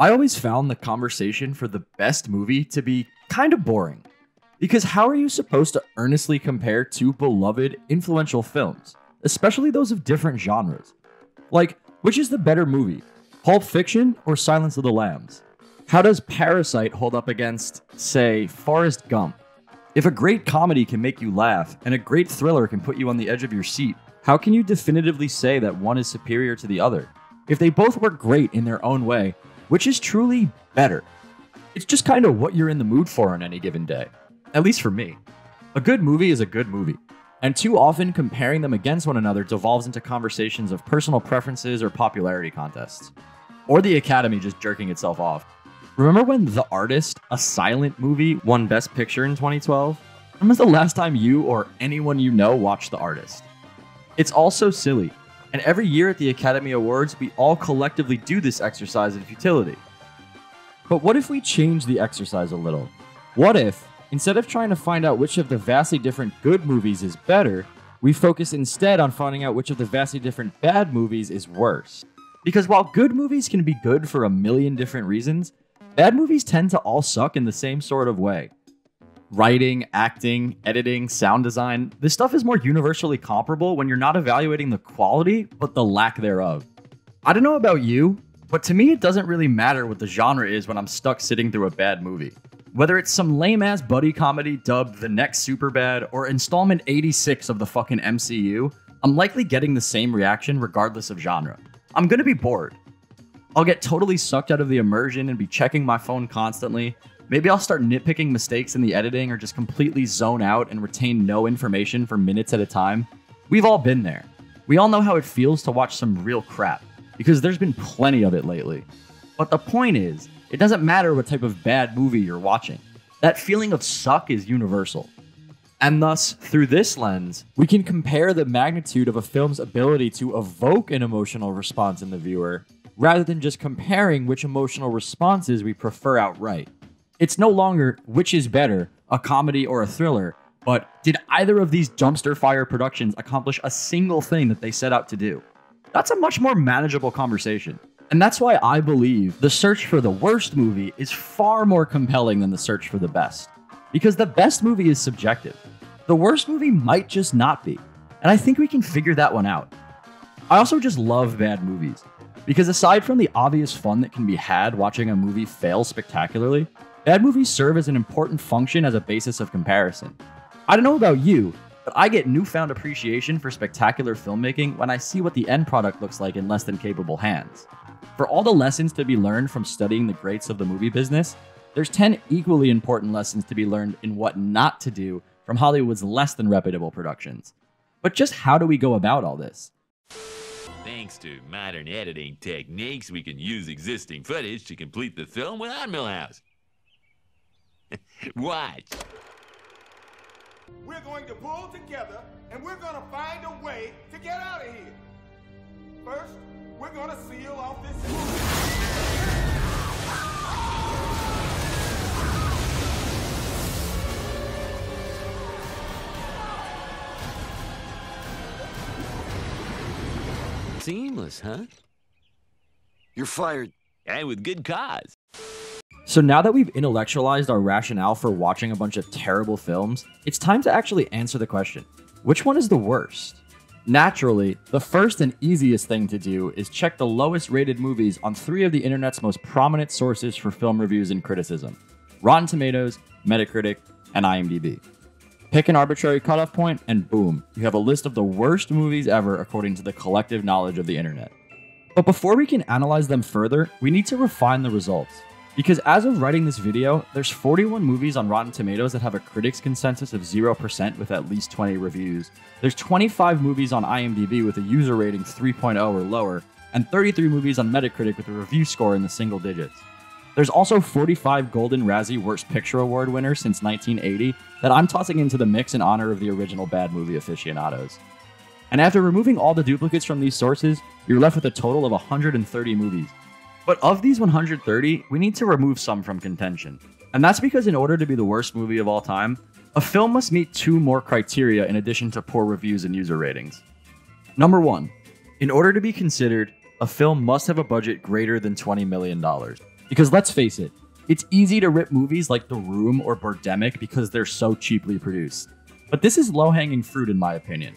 I always found the conversation for the best movie to be kind of boring. Because how are you supposed to earnestly compare two beloved, influential films, especially those of different genres? Like, which is the better movie, Pulp Fiction or Silence of the Lambs? How does Parasite hold up against, say, Forrest Gump? If a great comedy can make you laugh and a great thriller can put you on the edge of your seat, how can you definitively say that one is superior to the other? If they both work great in their own way, which is truly better? It's just kind of what you're in the mood for on any given day. At least for me. A good movie is a good movie. And too often, comparing them against one another devolves into conversations of personal preferences or popularity contests. Or the Academy just jerking itself off. Remember when The Artist, a silent movie, won Best Picture in 2012? When was the last time you or anyone you know watched The Artist? It's all so silly, and every year at the Academy Awards, we all collectively do this exercise in futility. But what if we change the exercise a little? What if, instead of trying to find out which of the vastly different good movies is better, we focus instead on finding out which of the vastly different bad movies is worse? Because while good movies can be good for a million different reasons, Bad movies tend to all suck in the same sort of way. Writing, acting, editing, sound design, this stuff is more universally comparable when you're not evaluating the quality, but the lack thereof. I don't know about you, but to me, it doesn't really matter what the genre is when I'm stuck sitting through a bad movie. Whether it's some lame ass buddy comedy dubbed the next Superbad or installment 86 of the fucking MCU, I'm likely getting the same reaction regardless of genre. I'm gonna be bored. I'll get totally sucked out of the immersion and be checking my phone constantly. Maybe I'll start nitpicking mistakes in the editing or just completely zone out and retain no information for minutes at a time. We've all been there. We all know how it feels to watch some real crap, because there's been plenty of it lately. But the point is, it doesn't matter what type of bad movie you're watching. That feeling of suck is universal. And thus, through this lens, we can compare the magnitude of a film's ability to evoke an emotional response in the viewer rather than just comparing which emotional responses we prefer outright. It's no longer which is better, a comedy or a thriller, but did either of these dumpster fire productions accomplish a single thing that they set out to do? That's a much more manageable conversation. And that's why I believe the search for the worst movie is far more compelling than the search for the best. Because the best movie is subjective. The worst movie might just not be. And I think we can figure that one out. I also just love bad movies. Because aside from the obvious fun that can be had watching a movie fail spectacularly, bad movies serve as an important function as a basis of comparison. I don't know about you, but I get newfound appreciation for spectacular filmmaking when I see what the end product looks like in less than capable hands. For all the lessons to be learned from studying the greats of the movie business, there's 10 equally important lessons to be learned in what not to do from Hollywood's less than reputable productions. But just how do we go about all this? Thanks to modern editing techniques, we can use existing footage to complete the film without Milhouse. Watch. We're going to pull together and we're going to find a way to get out of here. First, we're going to seal off this Seamless, huh? You're fired. And with good cause. So now that we've intellectualized our rationale for watching a bunch of terrible films, it's time to actually answer the question which one is the worst? Naturally, the first and easiest thing to do is check the lowest rated movies on three of the internet's most prominent sources for film reviews and criticism Rotten Tomatoes, Metacritic, and IMDb. Pick an arbitrary cutoff point, and boom, you have a list of the worst movies ever according to the collective knowledge of the internet. But before we can analyze them further, we need to refine the results. Because as of writing this video, there's 41 movies on Rotten Tomatoes that have a critics consensus of 0% with at least 20 reviews. There's 25 movies on IMDb with a user rating 3.0 or lower, and 33 movies on Metacritic with a review score in the single digits. There's also 45 Golden Razzie Worst Picture Award winners since 1980 that I'm tossing into the mix in honor of the original bad movie aficionados. And after removing all the duplicates from these sources, you're left with a total of 130 movies. But of these 130, we need to remove some from contention. And that's because in order to be the worst movie of all time, a film must meet two more criteria in addition to poor reviews and user ratings. Number one, in order to be considered, a film must have a budget greater than $20 million. Because let's face it, it's easy to rip movies like The Room or Birdemic because they're so cheaply produced. But this is low hanging fruit, in my opinion.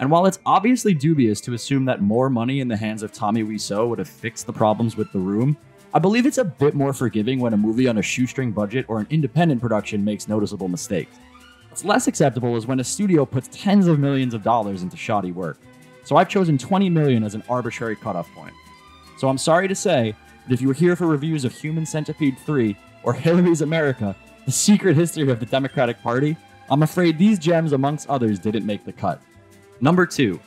And while it's obviously dubious to assume that more money in the hands of Tommy Wiseau would have fixed the problems with The Room, I believe it's a bit more forgiving when a movie on a shoestring budget or an independent production makes noticeable mistakes. What's less acceptable is when a studio puts tens of millions of dollars into shoddy work. So I've chosen 20 million as an arbitrary cutoff point. So I'm sorry to say, but if you were here for reviews of Human Centipede 3 or Hillary's America, the secret history of the Democratic Party, I'm afraid these gems, amongst others, didn't make the cut. Number two,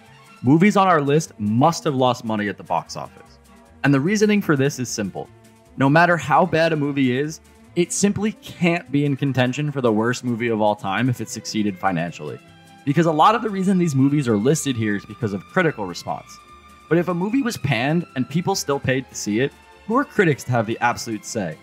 movies on our list must have lost money at the box office. And the reasoning for this is simple. No matter how bad a movie is, it simply can't be in contention for the worst movie of all time if it succeeded financially. Because a lot of the reason these movies are listed here is because of critical response. But if a movie was panned and people still paid to see it, who are critics to have the absolute say?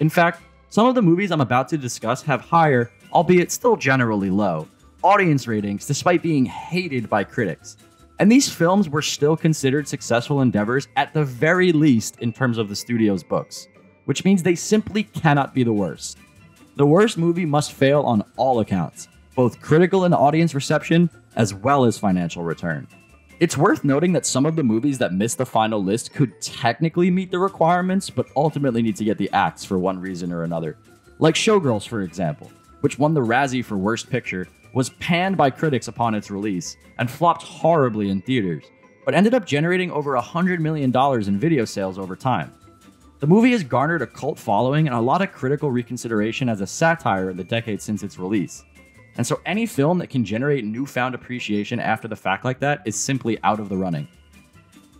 In fact, some of the movies I'm about to discuss have higher, albeit still generally low, audience ratings despite being hated by critics. And these films were still considered successful endeavors at the very least in terms of the studio's books, which means they simply cannot be the worst. The worst movie must fail on all accounts, both critical and audience reception, as well as financial return. It's worth noting that some of the movies that missed the final list could technically meet the requirements, but ultimately need to get the axe for one reason or another. Like Showgirls, for example, which won the Razzie for Worst Picture, was panned by critics upon its release and flopped horribly in theaters, but ended up generating over $100 million in video sales over time. The movie has garnered a cult following and a lot of critical reconsideration as a satire in the decades since its release. And so any film that can generate newfound appreciation after the fact like that is simply out of the running.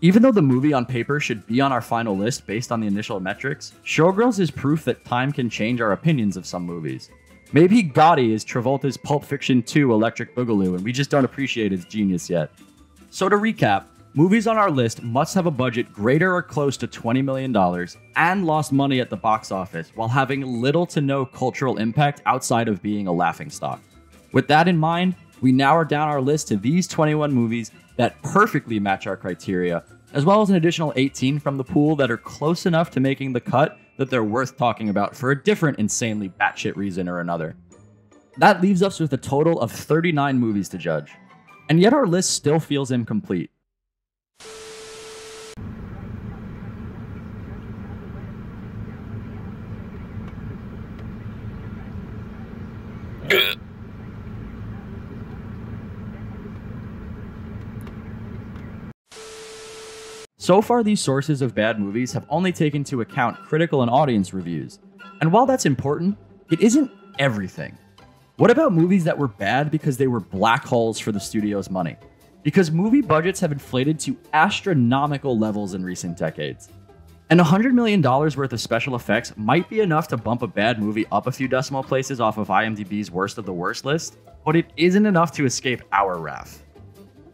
Even though the movie on paper should be on our final list based on the initial metrics, Showgirls is proof that time can change our opinions of some movies. Maybe Gotti is Travolta's Pulp Fiction 2 Electric Boogaloo, and we just don't appreciate his genius yet. So to recap, movies on our list must have a budget greater or close to $20 million and lost money at the box office while having little to no cultural impact outside of being a laughingstock. With that in mind, we narrow down our list to these 21 movies that perfectly match our criteria, as well as an additional 18 from the pool that are close enough to making the cut that they're worth talking about for a different insanely batshit reason or another. That leaves us with a total of 39 movies to judge. And yet our list still feels incomplete. So far, these sources of bad movies have only taken into account critical and audience reviews. And while that's important, it isn't everything. What about movies that were bad because they were black holes for the studio's money? Because movie budgets have inflated to astronomical levels in recent decades. And $100 million worth of special effects might be enough to bump a bad movie up a few decimal places off of IMDb's worst of the worst list, but it isn't enough to escape our wrath.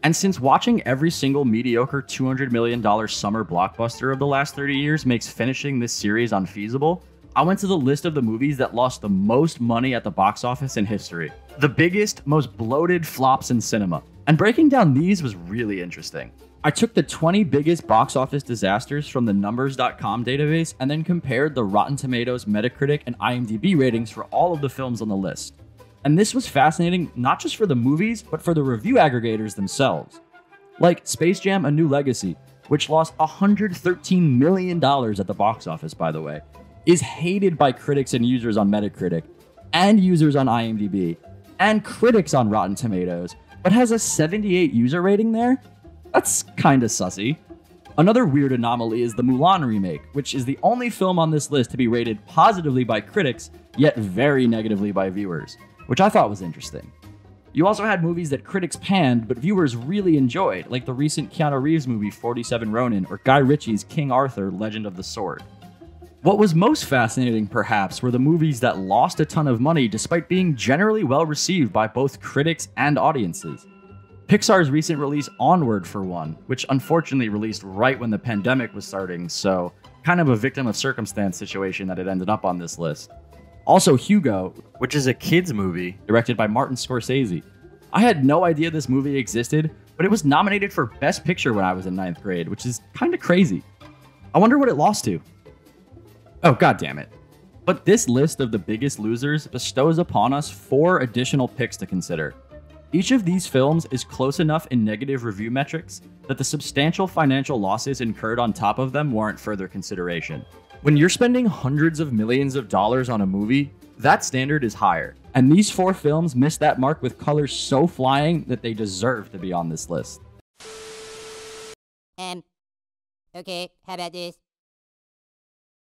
And since watching every single mediocre $200 million summer blockbuster of the last 30 years makes finishing this series unfeasible, I went to the list of the movies that lost the most money at the box office in history. The biggest, most bloated flops in cinema. And breaking down these was really interesting. I took the 20 biggest box office disasters from the Numbers.com database and then compared the Rotten Tomatoes, Metacritic, and IMDb ratings for all of the films on the list. And this was fascinating not just for the movies, but for the review aggregators themselves. Like Space Jam A New Legacy, which lost $113 million at the box office, by the way, is hated by critics and users on Metacritic, and users on IMDb, and critics on Rotten Tomatoes, but has a 78 user rating there? That's kinda sussy. Another weird anomaly is the Mulan remake, which is the only film on this list to be rated positively by critics, yet very negatively by viewers which I thought was interesting. You also had movies that critics panned, but viewers really enjoyed, like the recent Keanu Reeves movie 47 Ronin or Guy Ritchie's King Arthur Legend of the Sword. What was most fascinating, perhaps, were the movies that lost a ton of money despite being generally well received by both critics and audiences. Pixar's recent release Onward, for one, which unfortunately released right when the pandemic was starting, so kind of a victim of circumstance situation that it ended up on this list. Also, Hugo, which is a kids' movie directed by Martin Scorsese. I had no idea this movie existed, but it was nominated for Best Picture when I was in ninth grade, which is kind of crazy. I wonder what it lost to. Oh, god damn it. But this list of the biggest losers bestows upon us four additional picks to consider. Each of these films is close enough in negative review metrics that the substantial financial losses incurred on top of them warrant further consideration. When you're spending hundreds of millions of dollars on a movie, that standard is higher. And these four films miss that mark with colors so flying that they deserve to be on this list. Um, okay, how about this?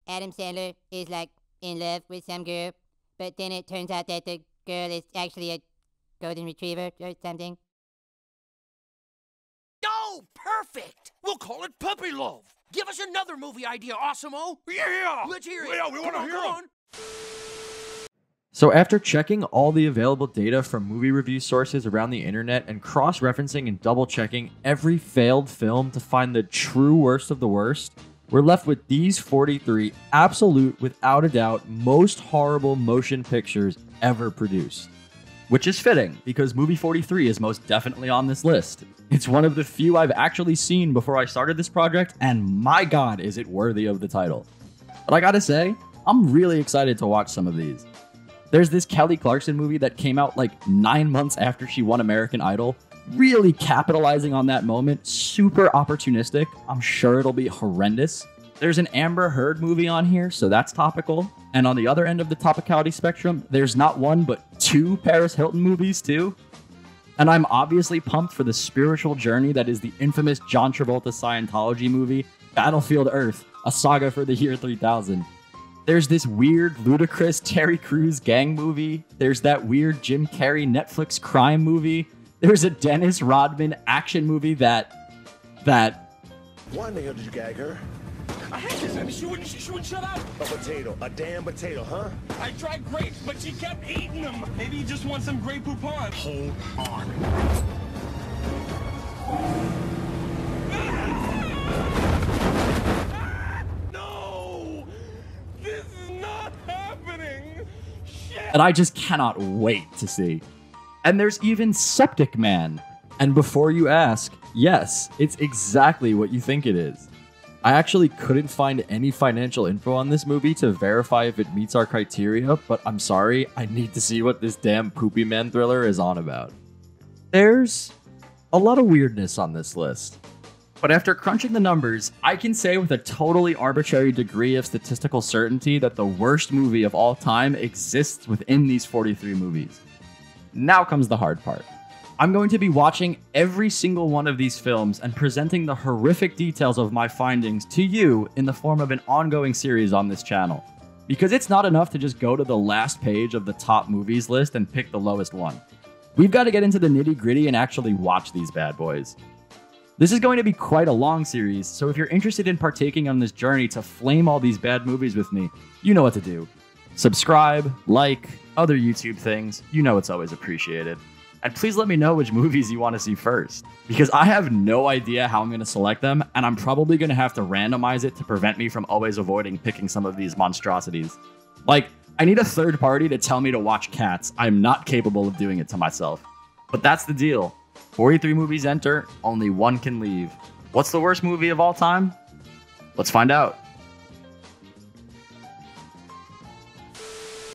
Adam Sandler is like in love with some girl, but then it turns out that the girl is actually a golden retriever or something. Oh, perfect! We'll call it Puppy Love. Give us another movie idea, AWESOM-O. Yeah! Let's hear it. Yeah, we wanna hear come 'em. on. So, after checking all the available data from movie review sources around the internet and cross referencing and double checking every failed film to find the true worst of the worst, we're left with these 43 absolute, without a doubt, most horrible motion pictures ever produced. Which is fitting, because movie 43 is most definitely on this list. It's one of the few I've actually seen before I started this project, and my god, is it worthy of the title. But I gotta say, I'm really excited to watch some of these. There's this Kelly Clarkson movie that came out like nine months after she won American Idol, really capitalizing on that moment. Super opportunistic. I'm sure it'll be horrendous. There's an Amber Heard movie on here, so that's topical. And on the other end of the topicality spectrum, there's not one but two Paris Hilton movies, too. And I'm obviously pumped for the spiritual journey that is the infamous John Travolta Scientology movie, Battlefield Earth, a saga for the year 3000. There's this weird, ludicrous Terry Crews gang movie. There's that weird Jim Carrey Netflix crime movie. There's a Dennis Rodman action movie that. that. Why in the hell did you gag her? I had this, and she wouldn't, she, she wouldn't shut up. A potato, a damn potato, huh? I tried grapes, but she kept eating them. Maybe you just want some grape Poupon. Hold on. No! This is not happening! Shit! and I just cannot wait to see. And there's even Septic Man. And before you ask, yes, it's exactly what you think it is. I actually couldn't find any financial info on this movie to verify if it meets our criteria, but I'm sorry, I need to see what this damn Poopy Man thriller is on about. There's a lot of weirdness on this list. But after crunching the numbers, I can say with a totally arbitrary degree of statistical certainty that the worst movie of all time exists within these 43 movies. Now comes the hard part. I'm going to be watching every single one of these films and presenting the horrific details of my findings to you in the form of an ongoing series on this channel. Because it's not enough to just go to the last page of the top movies list and pick the lowest one. We've got to get into the nitty gritty and actually watch these bad boys. This is going to be quite a long series, so if you're interested in partaking on this journey to flame all these bad movies with me, you know what to do. Subscribe, like, other YouTube things, you know it's always appreciated. And please let me know which movies you want to see first, because I have no idea how I'm going to select them, and I'm probably going to have to randomize it to prevent me from always avoiding picking some of these monstrosities. Like, I need a third party to tell me to watch cats. I'm not capable of doing it to myself. But that's the deal. 43 movies enter, only one can leave. What's the worst movie of all time? Let's find out.